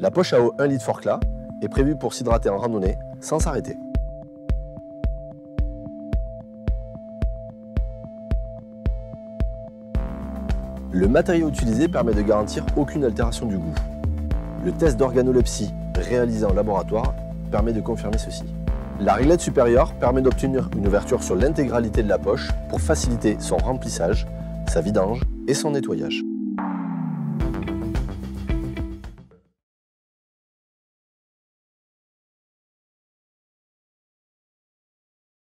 La poche à eau 1 litre Forclaz est prévue pour s'hydrater en randonnée sans s'arrêter. Le matériau utilisé permet de garantir aucune altération du goût. Le test d'organolepsie réalisé en laboratoire permet de confirmer ceci. La réglette supérieure permet d'obtenir une ouverture sur l'intégralité de la poche pour faciliter son remplissage, sa vidange et son nettoyage.